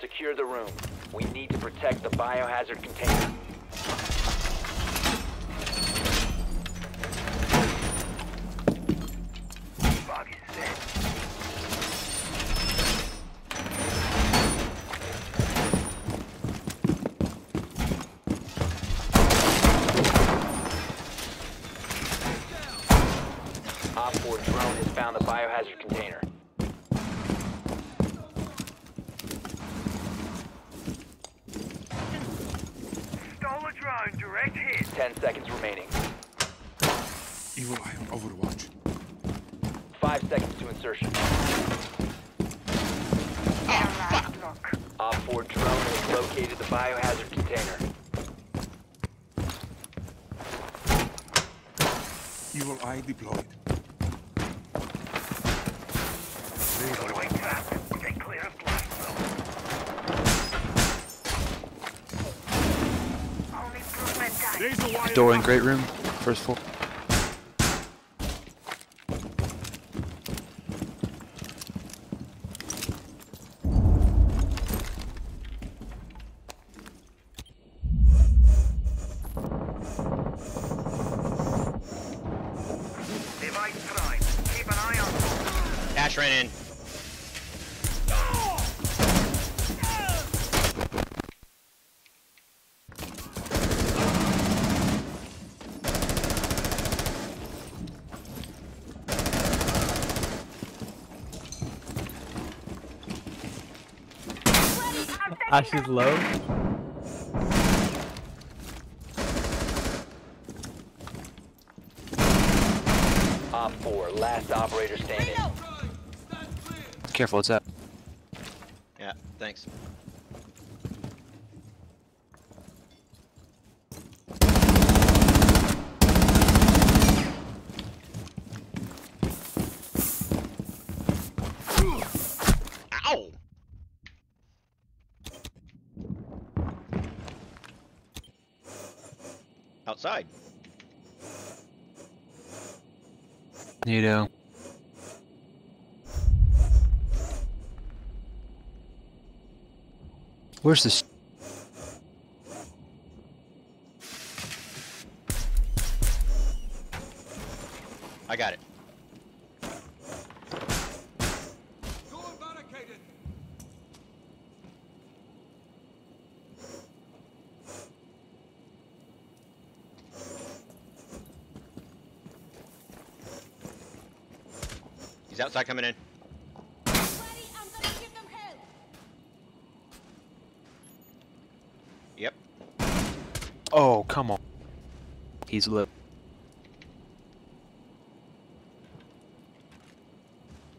Secure the room. We need to protect the biohazard container. Op 4 drone has found the biohazard container. Stole a drone, direct hit. 10 seconds remaining. Evil Eye on Overwatch. 5 seconds to insertion. Look. Op 4 drone has located the biohazard container. Evil Eye deployed. Door in great room, first floor. Device prime. Keep an eye on. Ash ran in. Ash is low. Op 4, last operator standing. Careful, what's up. Yeah, thanks. Outside. Nito. Where's this? He's outside coming in. Yep. Oh, come on. He's low.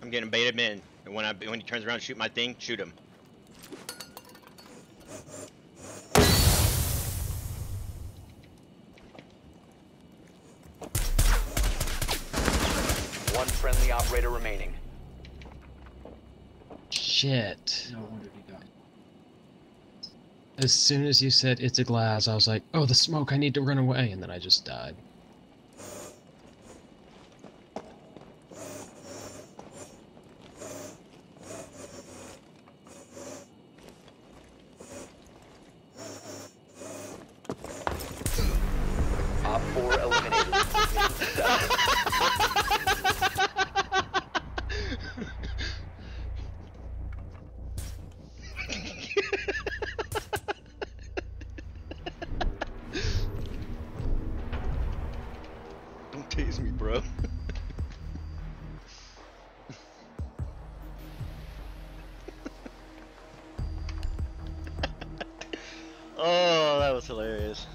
I'm getting baited in. And when I when he turns around, and shoot my thing. Shoot him. One friendly operator remaining. Shit. As soon as you said it's a Glaz, I was like, oh, the smoke, I need to run away, and then I just died. Tase me, bro. oh, that was hilarious.